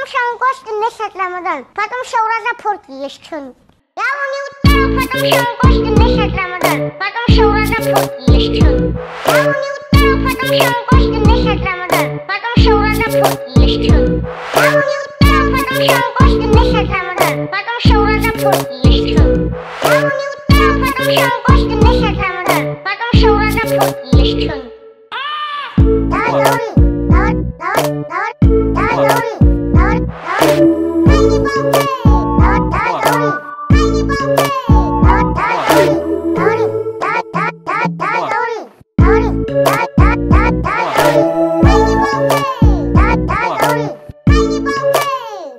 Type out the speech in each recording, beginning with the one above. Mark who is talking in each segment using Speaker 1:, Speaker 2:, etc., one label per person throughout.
Speaker 1: musiałem głośno myśleć Ramadan. Potem się uraza porki jeszcze. Ja mu nie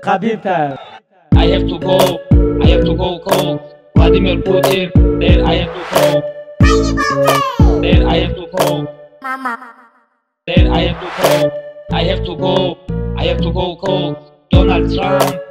Speaker 2: Khabib.
Speaker 3: I have to go, I have to go, go. Vladimir Putin, then I have to go. Then I have to go. Then I have to go. I have to go. I have to go, go. Donald Trump,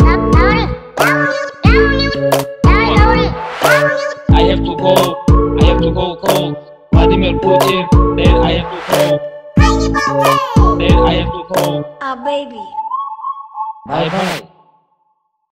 Speaker 3: Vladimir then I have to go. Then I have to call.
Speaker 4: A baby.
Speaker 3: Bye bye.